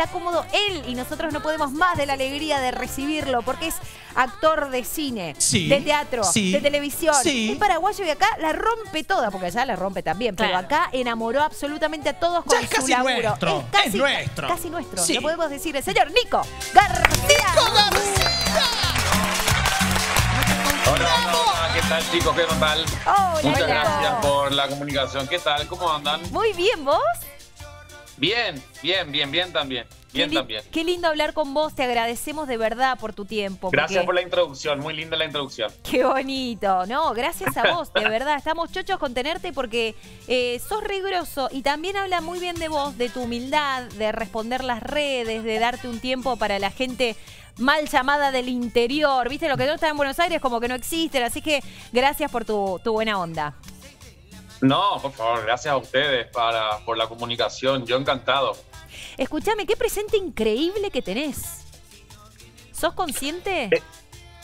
está cómodo él y nosotros no podemos más de la alegría de recibirlo porque es actor de cine, Sí, de teatro, sí, de televisión. sí. Es paraguayo y acá la rompe toda, porque allá la rompe también, pero acá enamoró absolutamente a todos Ya con es su casi laburo. nuestro, es casi es nuestro. Casi nuestro, Sí. lo podemos decir el señor Nico García. Hola, hola, hola, ¿qué tal chicos? ¿Qué tal? Hola, Muchas Nico. gracias por la comunicación. ¿Qué tal? ¿Cómo andan? Muy bien, ¿vos? Bien, bien, bien, bien también. Qué Bien li- también. Qué lindo hablar con vos, te agradecemos de verdad por tu tiempo. Gracias porque- por la introducción, muy linda la introducción. Qué bonito, no, gracias a vos, de verdad, estamos chochos con tenerte porque eh, sos riguroso y también habla muy bien de vos, de tu humildad, de responder las redes, de darte un tiempo para la gente mal llamada del interior, viste, lo que no está en Buenos Aires como que no existen, así que gracias por tu, tu buena onda. No, por favor, gracias a ustedes para, por la comunicación. Yo encantado. Escúchame, qué presente increíble que tenés. ¿Sos consciente? Eh,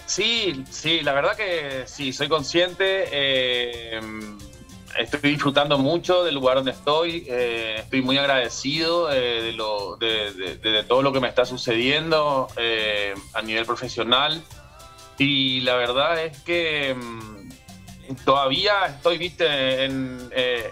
Sí, sí, la verdad que sí, soy consciente. eh, estoy disfrutando mucho del lugar donde estoy. eh, estoy muy agradecido de, lo, de, de- de- todo lo que me está sucediendo a nivel profesional. Y la verdad es que mm, todavía estoy, viste, en, eh,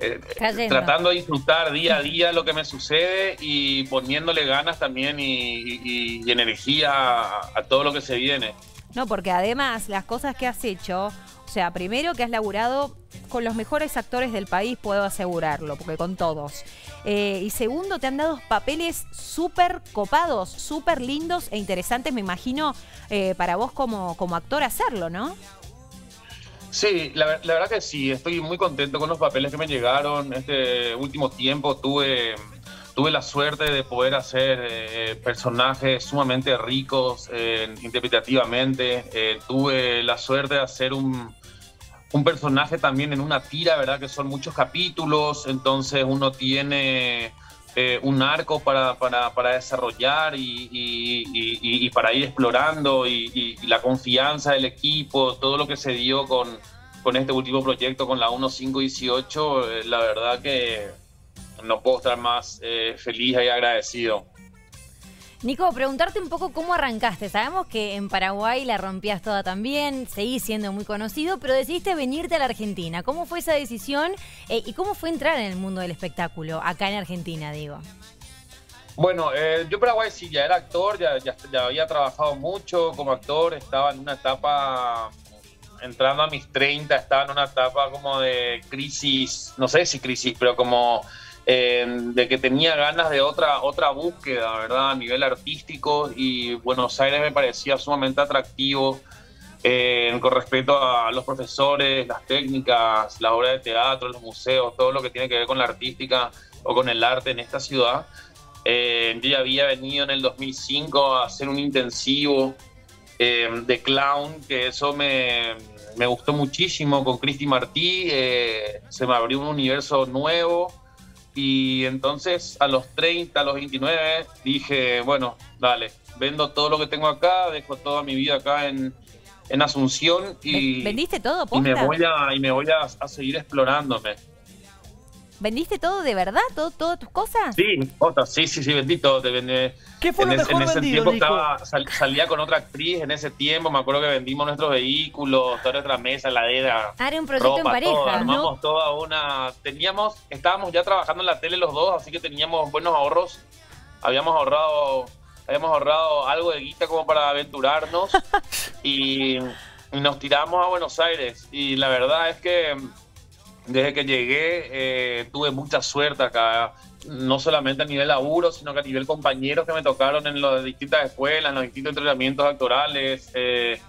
eh, tratando de disfrutar día a día lo que me sucede y poniéndole ganas también y, y- y energía a, a todo lo que se viene. No, porque además las cosas que has hecho, o sea, primero que has laburado con los mejores actores del país, puedo asegurarlo, porque con todos. Eh, y segundo, te han dado papeles súper copados, súper lindos e interesantes, me imagino, eh, para vos como, como actor hacerlo, ¿no? Sí, la, ver- la verdad que sí, estoy muy contento con los papeles que me llegaron. Este último tiempo tuve, tuve la suerte de poder hacer eh, personajes sumamente ricos eh, interpretativamente. Eh, tuve la suerte de hacer un, un personaje también en una tira, ¿verdad? Que son muchos capítulos, entonces uno tiene eh, un arco para, para, para desarrollar y, y- para ir explorando y la confianza del equipo, todo lo que se dio con, con este último proyecto, con la 1518, eh, la verdad que no puedo estar más eh, feliz y agradecido. Nico, preguntarte un poco cómo arrancaste. Sabemos que en Paraguay la rompías toda también, seguís siendo muy conocido, pero decidiste venirte a la Argentina. ¿Cómo fue esa decisión eh, y cómo fue entrar en el mundo del espectáculo, acá en Argentina, digo? Bueno, eh, yo Paraguay sí, ya era actor, ya, ya, ya había trabajado mucho como actor, estaba en una etapa, entrando a mis 30, estaba en una etapa como de crisis, no sé si crisis, pero como eh, de que tenía ganas de otra, otra búsqueda, ¿verdad? A nivel artístico y Buenos Aires me parecía sumamente atractivo. eh, con respecto a los profesores, las técnicas, la obra de teatro, los museos, todo lo que tiene que ver con la artística o con el arte en esta ciudad. Eh, yo ya había venido en el 2005 a hacer un intensivo eh, de clown, que eso me, me gustó muchísimo con Cristi Martí. eh, se me abrió un universo nuevo. Y entonces a los 30, a los 29, dije, bueno, dale, vendo todo lo que tengo acá, dejo toda mi vida acá en, en Asunción y, Ve- ¿Vendiste todo, y me voy, a, y me voy a, a seguir explorándome. ¿Vendiste todo de verdad? ¿Todo, ¿Todas tus cosas? Sí, otra, sí, sí, sí, bendito. Te vendé- ¿Qué fue en, lo ese- mejor en ese vendido, tiempo Nico? estaba, sal- salía con otra actriz en ese tiempo. Me acuerdo que vendimos nuestros vehículos, toda nuestra mesa, heladera, Ah, era un proyecto ropa, en todo. pareja, Armamos ¿no? toda una. Teníamos, estábamos ya trabajando en la tele los dos, así que teníamos buenos ahorros. Habíamos ahorrado, habíamos ahorrado algo de guita como para aventurarnos y, y nos tiramos a Buenos Aires. Y la verdad es que desde que llegué eh, tuve mucha suerte acá, no solamente a nivel laburo, sino que a nivel compañeros que me tocaron en las distintas escuelas, en los distintos entrenamientos actorales. eh,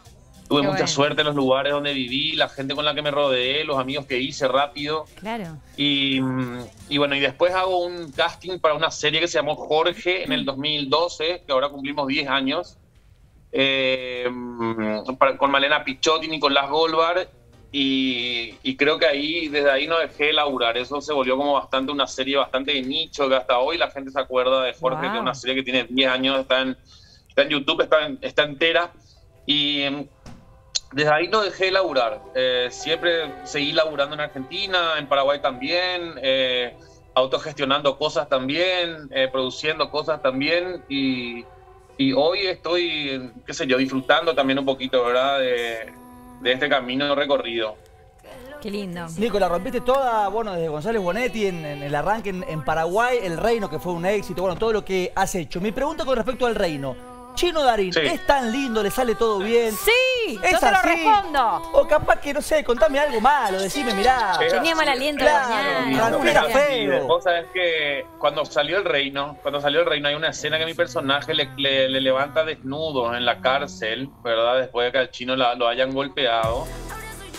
tuve Qué mucha bueno. suerte en los lugares donde viví, la gente con la que me rodeé, los amigos que hice rápido. Claro. Y, mm, y bueno, y después hago un casting para una serie que se llamó Jorge en el 2012, que ahora cumplimos 10 años, eh, mm, para- con Malena Pichotti y Nicolás Golbar. Y, y creo que ahí, desde ahí no dejé de laburar. Eso se volvió como bastante una serie bastante de nicho, que hasta hoy la gente se acuerda de Jorge, Wow. que es una serie que tiene 10 años, está en, está en YouTube, está, en- está entera. Y mm, desde ahí no dejé de laburar. Eh, siempre seguí laburando en Argentina, en Paraguay también. eh, autogestionando cosas también, eh, produciendo cosas también y, y hoy estoy, qué sé yo, disfrutando también un poquito, ¿verdad? De, de este camino recorrido. Qué lindo. Nico, la rompiste toda, bueno, desde González Bonetti en, en el arranque en, en Paraguay, el Reino, que fue un éxito, bueno, todo lo que has hecho. Mi pregunta con respecto al Reino. Chino Darín, Sí. ¿es tan lindo, le sale todo bien? Sí, ¿Es yo te lo respondo. O capaz que, no sé, contame algo malo, decime, mirá. Tenía mal aliento Claro, claro, feo. Vos sabés que cuando salió el reino, cuando salió el reino hay una escena que mi personaje le, le- le levanta desnudo en la cárcel, ¿verdad? Después de que al chino la- lo hayan golpeado.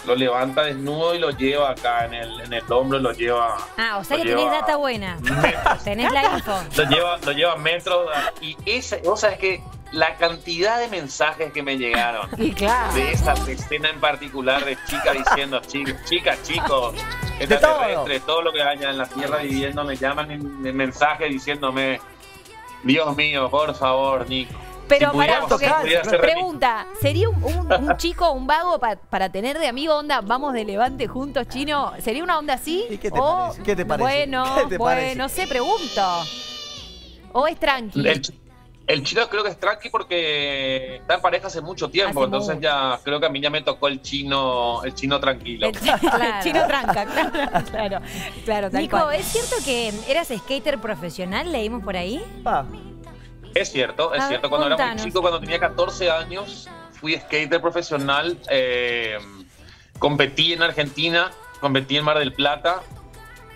Lo levanta desnudo y lo lleva acá en el, en el hombro, lo lleva. Ah, o sea que tenés data buena. metros. Tenés la info. Lo lleva, lo lleva metros. Y esa, vos sabés que la cantidad de mensajes que me llegaron Y claro. de esa escena en particular de chica diciendo, chicos, chicas, chicos, extraterrestres, todo. lo que haya en la Tierra viviendo, me llaman en, en mensaje diciéndome, Dios mío, por favor, Nico. Pero si pudiera ser pregunta, ¿sería un, un- un chico, un vago pa- para tener de amigo onda, vamos de levante juntos, chino? ¿Sería una onda así? ¿Y qué te O- parece? ¿Qué te parece? Bueno, ¿Qué te bueno, parece? no sé, pregunto. ¿O es tranqui? El, ch- el chino creo que es tranqui porque está en pareja hace mucho tiempo, Hace entonces mucho. ya creo que a mí ya me tocó el chino, el chino tranquilo. El, chi- Claro. el chino tranca, claro, claro, claro, tal Nico, cual. ¿es cierto que eras skater profesional? Leímos por ahí. Pa, Es cierto, es A ver, cierto. Cuando era muy chico, cuando tenía 14 años, fui skater profesional. eh, competí en Argentina, competí en Mar del Plata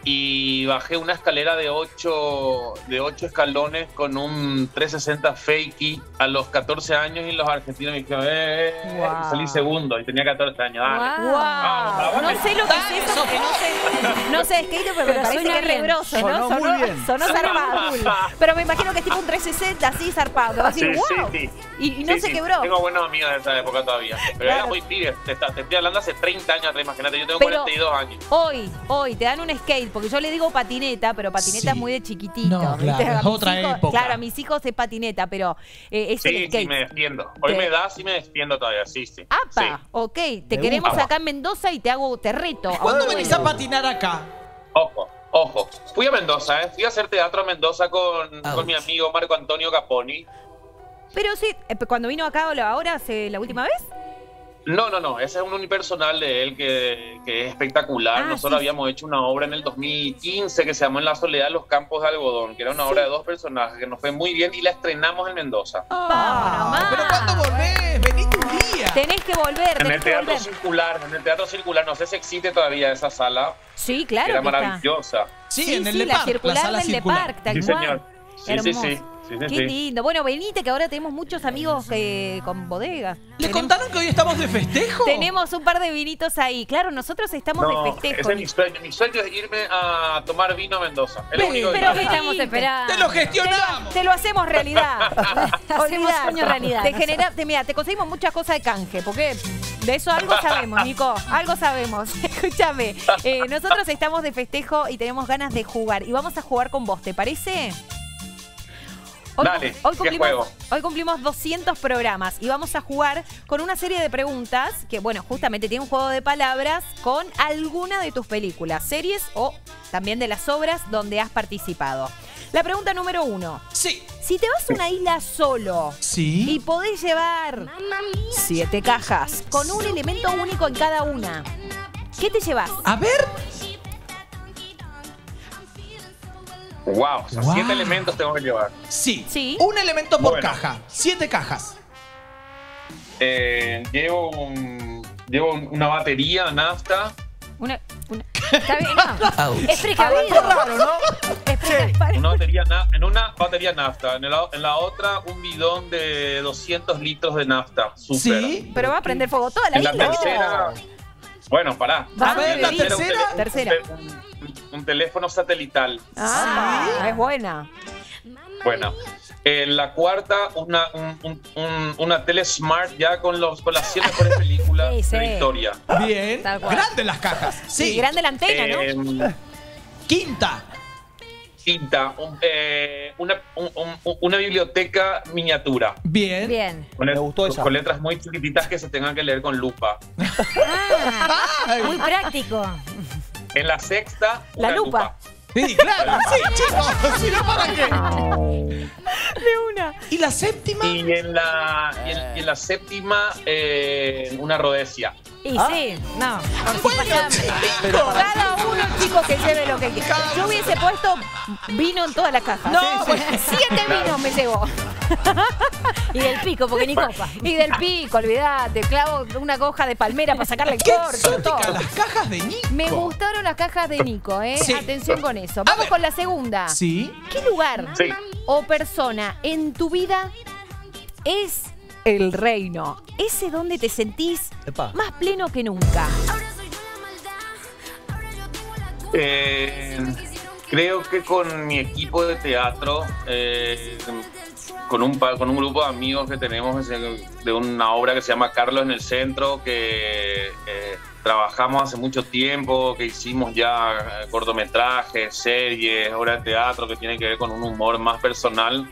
y bajé una escalera de 8 de ocho escalones con un 360 fakey a los 14 años y los argentinos me dijeron, eh, eh, eh", Wow. y salí segundo y tenía 14 años. dale. Wow. Wow. Vamos, No sé lo que es eso porque no sé, no sé skate, pero, me Pero parece suena que es rebroso, ¿no? Sonó zarpado. Pero me imagino que es tipo un 360 así zarpado. que vas a Sí, sí, wow. sí. Y, y no Sí, se sí, quebró. Tengo buenos amigos de esa época todavía. Pero Claro. era muy pibe. Te estoy hablando hace 30 años atrás, imagínate. Yo tengo Pero- 42 años. Hoy, hoy te dan un skate, porque yo le digo patineta, pero patineta Sí. es muy de chiquitito. Claro, A es mis otra hijos- época. Claro, a mis hijos es patineta, pero eh, es Sí, el skate. sí, me defiendo. Hoy me das y me defiendo todavía, sí, sí. ¡Apa! Sí. Ok, te Me queremos gusta. acá en Mendoza y te hago, te reto. ¿Cuándo venís a patinar acá? Ojo, ojo. Fui a Mendoza, ¿eh? Fui a hacer teatro a Mendoza con, con mi amigo Marco Antonio Caponi. Pero sí, eh, cuando vino acá ahora, hace la última vez. No, no, no. Ese es un unipersonal de él que, que es espectacular. Ah, Nosotros sí. habíamos hecho una obra en el 2015 que se llamó En la soledad de los campos de algodón, que era una Sí. obra de dos personajes que nos fue muy bien y la estrenamos en Mendoza. Nomás. ¿Pero cuándo volvés? Venite un día. Tenés que volver, En el teatro volver. circular, en el teatro circular, no sé si existe todavía esa sala, Sí, que claro era que está. maravillosa. Sí, Sí, en el la Parc, circular sala del circular. Tal Sí, señor. Sí, sí. Sí, Qué sí. lindo. Bueno, venite que ahora tenemos muchos amigos eh, con bodegas. ¿Les Tenemos- contaron que hoy estamos de festejo? Tenemos un par de vinitos ahí. Claro, nosotros estamos No, de festejo. es mi sueño. Mi sueño es irme a tomar vino a Mendoza. Es lo Pero- único que pero vení. Estamos esperando. ¡Te lo gestionamos! Te lo hacemos realidad. Hacemos sueño realidad. Te, genera, te, mira, te conseguimos muchas cosas de canje, porque de eso algo sabemos, Nico. Algo sabemos. Escúchame. eh, nosotros estamos de festejo y tenemos ganas de jugar. Y vamos a jugar con vos, ¿te parece? Hoy, Dale, hoy ¿qué cumplimos, juego? hoy cumplimos 200 programas y vamos a jugar con una serie de preguntas que, bueno, justamente tiene un juego de palabras con alguna de tus películas, series o también de las obras donde has participado. La pregunta número uno. Sí. Si te vas a una isla solo y Sí. podés llevar siete cajas con un elemento único en cada una, ¿qué te llevas? A ver. Wow, o sea, Wow. siete elementos tengo que llevar. Sí. Sí. Un elemento por Bueno. caja. Siete cajas. Eh, llevo un, llevo un- una batería nafta. Una, una- ¿Está bien? No. Es precavido. raro, ¿no? Es precavido. Una batería na- en una batería nafta. En la, en la otra, un bidón de 200 litros de nafta. Súper. Sí. Pero va a prender fuego toda la En la isla. tercera. Bueno, pará. Va A ver, la sí. tercera. un, Tercera. Un- un teléfono satelital. Ah, es buena. Bueno. En la cuarta, una, un- un- un- una tele smart ya con, los, con las 100 mejores películas Sí, sí. de la historia. Bien. Grandes las cajas. Sí, Sí. grande la antena, ¿no? Eh, Quinta. quinta, un- eh, una, un- un- una biblioteca miniatura. Bien. Bien. Con, Me el- gustó esa. con letras muy chiquititas que se tengan que leer con lupa. Ah, muy práctico. En la sexta, La una lupa. Sí, claro, sí, chicos. Si no, ¿para qué? De una. ¿Y la séptima? Y en la, y en, y en la séptima, eh, una rodecia. Y Ah. sí, no, Bueno, Cada uno, chicos, que lleve lo que quiera. Yo hubiese puesto vino en todas las cajas. No, Sí, sí. bueno. Siete vinos me llevó. Y del pico, porque ni copa. Y del pico, olvidate. Clavo una hoja de palmera para sacarle el ¡Qué exóticas todo. las cajas de Nico! Me gustaron las cajas de Nico, ¿eh? Sí. Atención con eso. Vamos con la segunda. ¿Sí? ¿Qué lugar Sí. o persona en tu vida es el reino? Ese donde te sentís Epa. más pleno que nunca. Eh, creo que con mi equipo de teatro, eh, con, un, con un grupo de amigos que tenemos de una obra que se llama Carlos en el Centro, que eh, trabajamos hace mucho tiempo, que hicimos ya eh, cortometrajes, series, obras de teatro que tienen que ver con un humor más personal.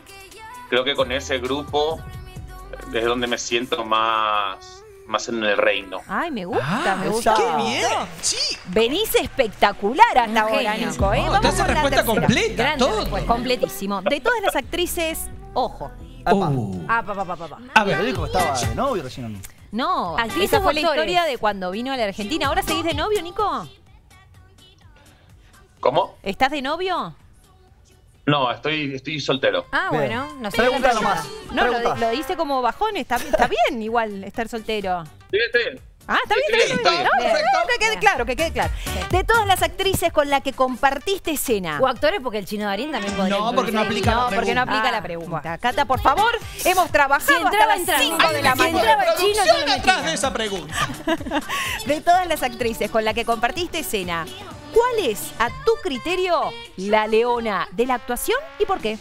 Creo que con ese grupo eh, es donde me siento más, más en el reino. Ay, me gusta, Ah, me gusta. ¡Qué bien! Sí. Venís espectacular hasta ahora. Nico. ¿eh? No, Vamos te hace con la respuesta completa, Grande todo. respuesta, Completísimo. De todas las actrices, ojo. Uh. Ah, pa, pa, pa, pa, pa. A Pero ver, dijo que estaba de novio recién. No, Actrices esa fue la actores. historia de cuando vino a la Argentina. ¿Ahora seguís de novio, Nico? ¿Cómo? ¿Estás de novio? No, estoy, estoy soltero. Ah, Bien. bueno, no sé. Pregunta nomás. No, lo, lo dice como bajón. Está, está bien igual estar soltero. Sí, está bien. Ah, está bien, está bien. está bien. No, Perfecto. no, que quede claro, que quede claro. De todas las actrices con las que compartiste escena. O actores, porque el chino Darín también podría. No, porque no aplica No, la porque no pregunta. aplica la Ah, pregunta. Cata, por favor, hemos trabajado Si entraba, hasta las entraba. 5 de la Si mañana. entraba el chino, yo atrás de esa pregunta. De todas las actrices con las que compartiste escena, ¿cuál es, a tu criterio, la leona de la actuación y por qué?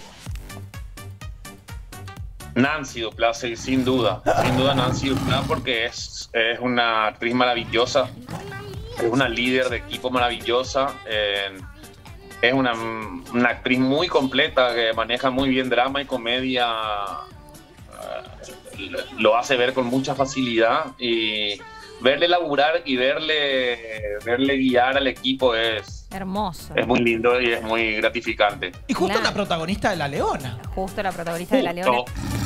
Nancy Duplá, sí, sin duda. Sin duda Nancy Duplá porque es, es una actriz maravillosa. Es una líder de equipo maravillosa. eh, es una, una actriz muy completa que maneja muy bien drama y comedia. eh, lo hace ver con mucha facilidad y verle laburar y verle, verle guiar al equipo es, Hermoso. es muy lindo y es muy gratificante. Y justo Claro. la protagonista de La Leona. Justo la protagonista de La. Leona.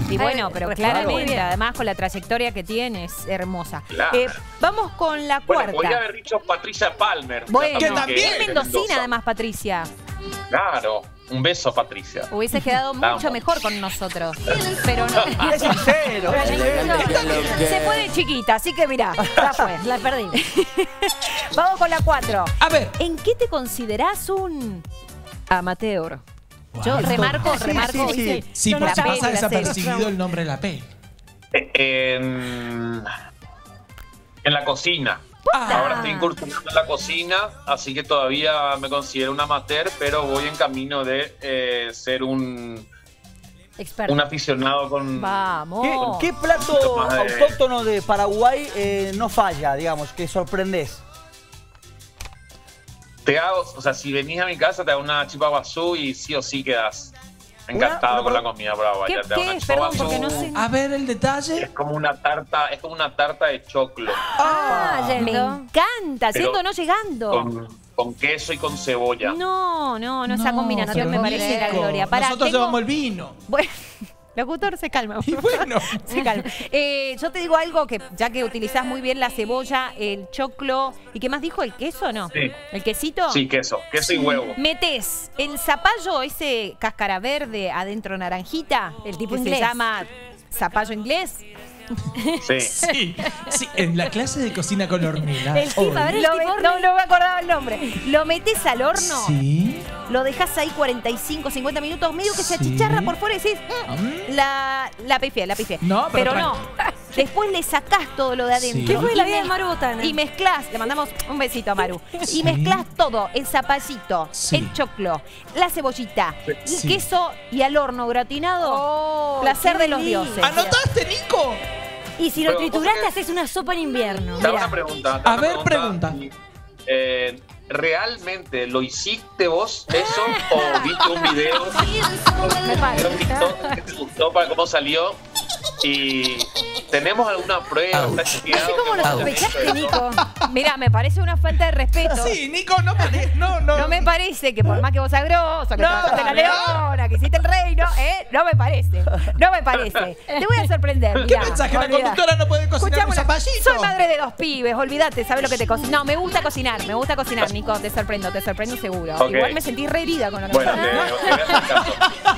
Y bueno, pero claramente, además con la trayectoria que tiene, es hermosa. Claro. Eh, vamos con la Bueno, cuarta. podría haber dicho Patricia Palmer. Bueno, Que también. es mendocina además, Patricia. Claro, un beso, Patricia. Hubiese quedado mucho Vamos. mejor con nosotros. Pero no. Es sincero. Se fue de chiquita, así que mirá, ya fue. La perdí. Vamos con la cuatro. A ver. ¿En qué te considerás un amateur? Yo remarco, Sí, remarco. sí, sí. Sí, pasa desapercibido el nombre de la peli. Eh, En, en la cocina. Ahora estoy incursionando en la cocina, así que todavía me considero un amateur, pero voy en camino de eh, ser un, Experto. un aficionado con... ¿Qué, Vamos. qué plato Más de- autóctono de Paraguay eh, no falla, digamos, que sorprendés? Te hago, o sea, si venís a mi casa te hago una chipa guazú y sí o sí quedas encantado con la comida paraguaya. ¿Qué- Te hago qué una es? chipa Perdón, porque no sé. A ver el detalle. Es como una tarta, es como una tarta de choclo. Ah, Me yendo. encanta, siendo no llegando. Con, con queso y con cebolla. No, no, no, esa combinación me parece la gloria. Pará, Nosotros tengo- llevamos el vino. Bueno, locutor, se calma. Y bueno. Se calma. Eh, yo te digo algo que ya que utilizás muy bien la cebolla, el choclo, ¿y qué más dijo? ¿El queso no? Sí. ¿El quesito? Sí, queso, queso y huevo. Metes el zapallo, ese cáscara verde adentro naranjita, el tipo Que se inglés. llama zapallo inglés. Sí. Sí, sí, en la clase de cocina con hormiga. El tip, a ver, el Lo tip me- horny. no, no me acordaba el nombre. Lo metes al horno, Sí. Lo dejas ahí 45, 50 minutos, medio que se achicharra por fuera y decís, "Mm, Mm. la, la pifié, la pifié. No, pero no. Después le sacás todo lo de adentro. Sí. ¿Qué fue Y la vida de Maru Botana? Y mezclas, le mandamos un besito a Maru. Sí. Y mezclas todo, el zapallito, Sí. el choclo, la cebollita, el queso y al horno gratinado. Oh, Placer de los dioses. ¿Anotaste, Nico? Y si lo Pero, trituraste, haces una sopa en invierno. Te hago una pregunta. te A ver, pregunta. Eh, ¿Realmente lo hiciste vos eso o viste un video, un TikTok que te gustó para cómo salió y, ¿Tenemos alguna prueba? ¿Está chequeado Así como lo sospechaste, Nico. Mira, me parece una falta de respeto. Sí, Nico, no pare- No, no. No me parece que por más que vos seas grosso, que No, en la leona, que hiciste el reino, ¿eh? No me parece. No me parece. Te voy a sorprender. ¿Qué pensás que la conductora no puede cocinar un zapallito? Soy madre de dos pibes, olvídate, ¿sabes lo que te cocino? No, me gusta cocinar, me gusta cocinar, Nico, te sorprendo, te sorprendo seguro. Ok. Igual me sentí re herida con lo que Bueno, te, te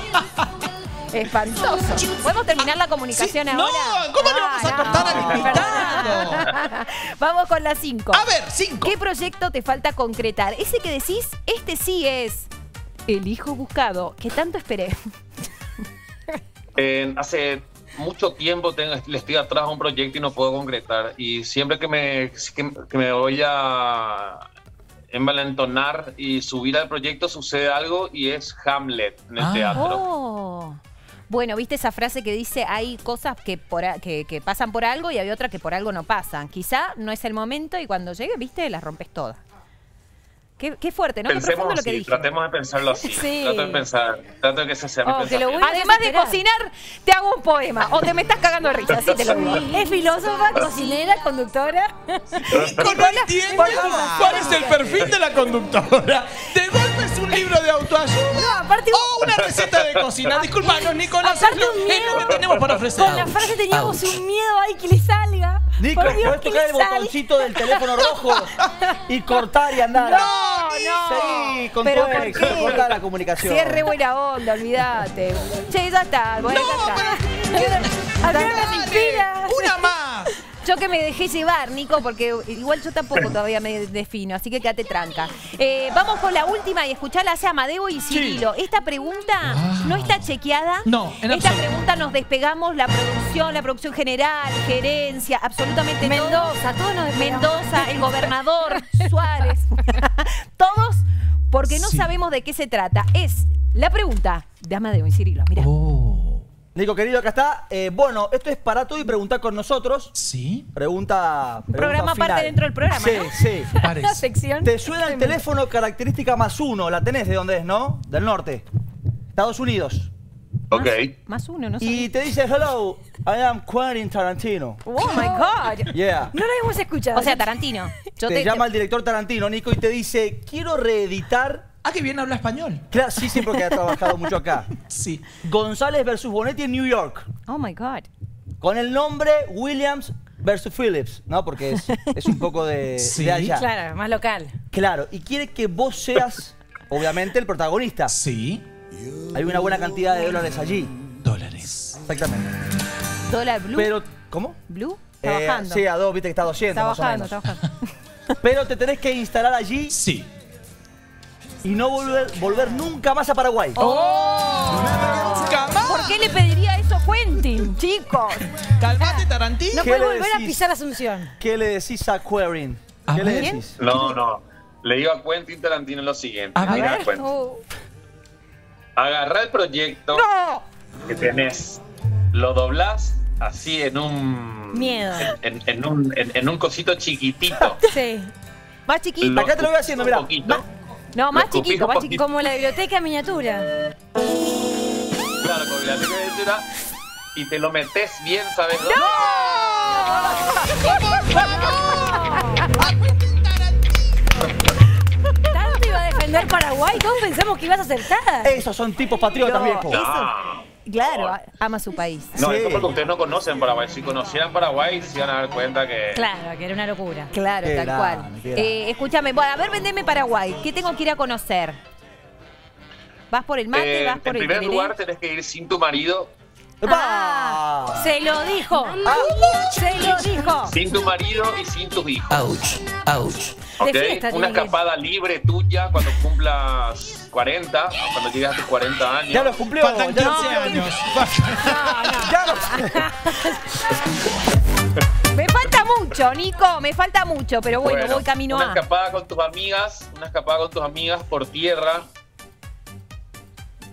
Espantoso. ¿Podemos terminar la comunicación Sí, ahora? no, ¿cómo le vamos a cortar al perdón. invitado? Vamos con las cinco. A ver, cinco. ¿Qué proyecto te falta concretar? Ese que decís, este sí es el hijo buscado, que tanto esperé. Eh, hace mucho tiempo tengo- le estoy atrás a un proyecto y no puedo concretar. Y siempre que me, que, que me voy a envalentonar y subir al proyecto sucede algo y es Hamlet en el Ah. teatro. Oh. Bueno, ¿viste esa frase que dice hay cosas que, por, a- que, que pasan por algo y hay otras que por algo no pasan? Quizá no es el momento y cuando llegue, viste, las rompes todas. Qué, qué fuerte, ¿no? Qué Pensemos profundo lo que dije. tratemos de pensarlo así. Sí. Trato de pensar, trato de que ese sea mi Oh, que lo Además de cocinar, te hago un poema. O te me estás cagando de risa, así te lo digo. Es filósofa, cocinera, conductora. Entiendo cuál es el perfil de la conductora. De es un libro de autoayuda. No, aparte O una receta de cocina. Disculpanos, Nicolás. Es Aparte lo, un es miedo. lo que tenemos para ofrecer. con la frase teníamos un miedo ahí que le salga. Nico, Por Dios, puedes que tocar le el salga. botoncito del teléfono rojo y cortar y andar. No, no. Seguí con Pero tu ¿por qué? corta la comunicación. Si es re buena onda, olvídate. Che, ya está, bueno, ya está. Al final me inspira. Dale, una más. Yo que me dejé llevar, Nico, porque igual yo tampoco todavía me defino, así que quédate tranca. Eh, vamos con la última y escuchala hacia Amadeo y Cirilo. Esta pregunta no está chequeada. No, en Esta absoluto. pregunta nos despegamos la producción, la producción general, gerencia, absolutamente todo. Mendoza, todos nos despegamos. Mendoza, el gobernador, Suárez. todos, porque no Sí. sabemos de qué se trata. Es la pregunta de Amadeo y Cirilo. Mira. Oh. Nico, querido, acá está. Eh, bueno, esto es para todo y preguntar con nosotros. ¿Sí? Pregunta. pregunta programa final. aparte dentro del programa, Sí, ¿no? sí. La Parece. sección. Te suena el teléfono característica más uno. La tenés de dónde es, ¿no? Del norte. Estados Unidos. Ok. Más uno, no sé. Y te dice, hello, I am Quentin Tarantino. Oh my God. Yeah. No lo hemos escuchado. O sea, Tarantino. Yo te, te, llama el director Tarantino, Nico, y te dice, quiero reeditar. Ah, que bien habla español. Claro, sí, sí, porque ha trabajado mucho acá. Sí. González versus Bonetti en New York. Oh my God. Con el nombre Williams versus Phillips, ¿no? Porque es, es un poco de, Sí. de allá. Claro, más local. Claro, y quiere que vos seas, obviamente, el protagonista. Sí. Hay una buena cantidad de dólares allí. Dólares. Exactamente. Dólar Blue. Pero, ¿cómo? Blue. Eh, Está bajando. sí, a dos, viste que está a 200 está más o bajando, menos. está bajando. Pero te tenés que instalar allí Sí. Y no volver, volver nunca más a Paraguay. Nunca más. ¿Por qué le pediría eso a Quentin, chicos? Calmate, Tarantino. No ¿Qué puede volver a pisar Asunción. ¿Qué le decís a Querin? A ¿Qué le decís? No, no. Le digo a Quentin Tarantino lo siguiente. A Mira, ver. Quentin. Oh. Agarra el proyecto ¡No! que tenés, lo doblás así en un. Miedo. En, en un, en, en un cosito chiquitito. Sí. Más chiquito. Acá te lo voy haciendo, un mirá. poquito. No, más chiquito, más chiquito. Como la biblioteca miniatura. Claro, con la temperatura y te lo metes bien, ¿sabes? dónde? Tanto iba a defender Paraguay, todos pensamos que ibas a acertar. Esos son tipos patriotas, No. viejo. No. Claro, ama su país. No, Sí. eso porque ustedes no conocen Paraguay. Si conocieran Paraguay, se iban a dar cuenta que. Claro, que era una locura. Claro, Qué tal grande, cual. qué grande. Eh, escúchame, bueno, a ver, vendeme Paraguay. ¿Qué tengo que ir a conocer? ¿Vas por el mate? Eh, ¿Vas por en el primer tereré? lugar, tenés que ir sin tu marido. Ah. ¡Epa! Se lo dijo. Se lo dijo. Sin tu marido y sin tus hijos. Ouch, ouch. De ¿ok? fiesta Una tiene que ir. escapada libre tuya cuando cumplas 40, cuando llegues a tus 40 años. Ya los cumplió. Faltan ya los 15 cumplió. años. Ya los- Me falta mucho, Nico, me falta mucho, pero bueno, Bueno, voy camino una a. escapada con tus amigas, una escapada con tus amigas por tierra.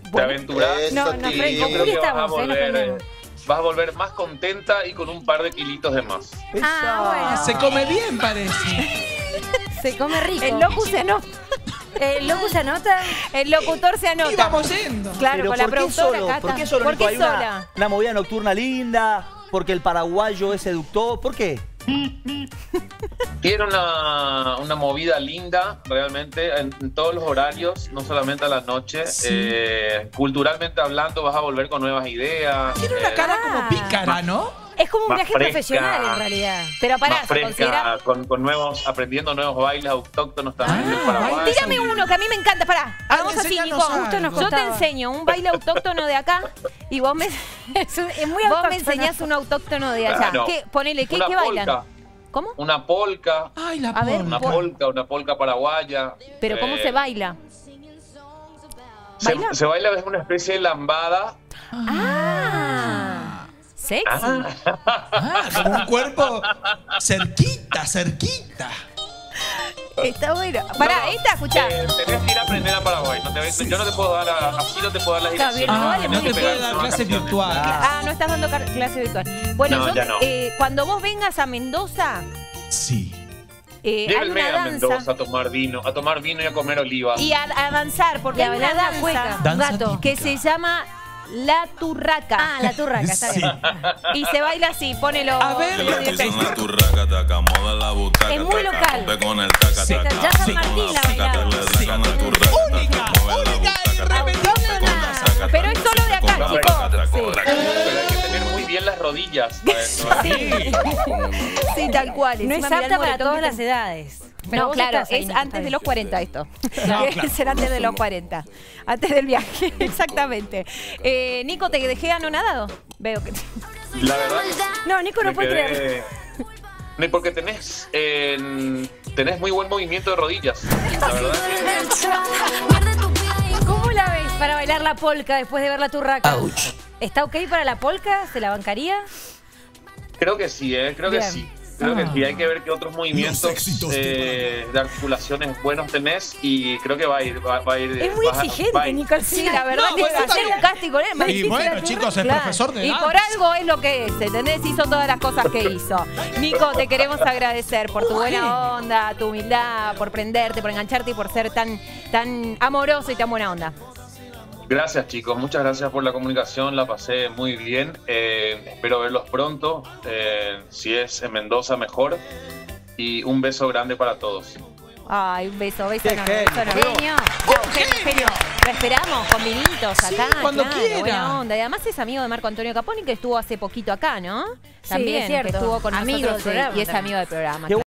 Te Bueno. aventurás No, no, Freddy, yo creo que vas a estamos, eh, nos volver, prendemos. vas a volver más contenta y con un par de kilitos de más. Ah, bueno. Se come bien, parece. Se come rico. El locu se anota. El locu se anota. El locutor se Y anota. vamos yendo. Claro, Pero con la ¿por qué productora solo? acá ¿Por qué solo, ¿Por Nico? qué Hay una, sola? una movida nocturna linda. porque el paraguayo es seductor. ¿Por qué? Tiene una, una movida linda, realmente, en, en todos los horarios, no solamente a la noche. Eh, culturalmente hablando, vas a volver con nuevas ideas. Tiene una eh, cara Ah. como pícara, ¿no? Es como un viaje fresca. profesional en realidad. Pero pará, más ¿se fresca, considera? con, con nuevos, aprendiendo nuevos bailes autóctonos también Ah, del Paraguay. bailes Tírame uno que a mí me encanta. Pará, hagamos así, Nico. Justo nos. Yo te enseño un baile autóctono de acá y vos me, Es, muy vos me autóctono. enseñás un autóctono de allá. Claro. ¿Qué, ponele, ¿qué, Una qué bailan? polka. ¿Cómo? Una polca, Ay, la A ver, una polka. polca, una polca paraguaya. Pero ¿cómo Eh, se baila? Se, ¿Baila? se baila es una especie de lambada. Ah, sexy. Ah, como un cuerpo cerquita, cerquita. Está bueno. Pará, No, esta, escuchá. eh, tenés que ir a aprender a Paraguay. No te- yo no te puedo dar, a- así no te puedo dar las direcciones. virtual Ah, no te dar canciones. virtuales. Ah, no estás dando clase virtual. Bueno, No, yo, ya no. eh, cuando vos vengas a Mendoza, Sí. eh, hay Llévenme una a danza Mendoza a tomar vino, a tomar vino y a comer olivas. y a, a danzar, porque hay una bailar la danza, cueca. un Danza gato, que se llama La Turraca. Ah, la turraca, está Sí. bien. Y se baila así, ponelo. A ver. La turraca, taca, moda la butaca, Es muy taca, local. rompe con el taca, Sí. taca, Ya San Martín la bailaba. Única, única Pero es solo de acá, chicos. Pero hay que tener muy bien las rodillas. para eso. Sí, tal cual. No es Encima, mirá apta para moretón todas las edades. Pero no, claro, es antes de los 40 esto. Claro. ser antes de los 40. Antes del viaje, exactamente. Eh, Nico, ¿te dejé anonadado? Veo que... La verdad. No, Nico no puede quedé- creer. No, y porque tenés, eh, tenés muy buen movimiento de rodillas. La verdad que ¿Cómo la ves para bailar la polka después de ver la turraca? ¿Está ok para la polka? ¿Se la bancaría? creo que sí, eh, creo Bien. que sí. Creo que sí, hay que ver qué otros movimientos éxitos eh, de articulaciones buenos tenés y creo que va a ir. Va, va a ir Es muy exigente, ir. Nico. al Sí, la verdad No, que bueno, hacer está un casting con él. Y bueno, chicos, es Claro. profesor de Y por algo es lo que es, ¿entendés? Hizo todas las cosas que hizo. Nico, te queremos agradecer por tu buena onda, tu humildad, por prenderte, por engancharte y por ser tan, tan amoroso y tan buena onda. Gracias chicos, muchas gracias por la comunicación, la pasé muy bien. Eh, espero verlos pronto, eh, si es en Mendoza mejor. Y un beso grande para todos. Ay, un beso, beso Qué enorme, genio, beso genio. Lo esperamos con vinitos Sí, acá. cuando claro, quiera. Buena onda. Y además es amigo de Marco Antonio Caponi que estuvo hace poquito acá, ¿no? Sí, También, es cierto. que estuvo con Amigo nosotros del programa y es amigo del programa.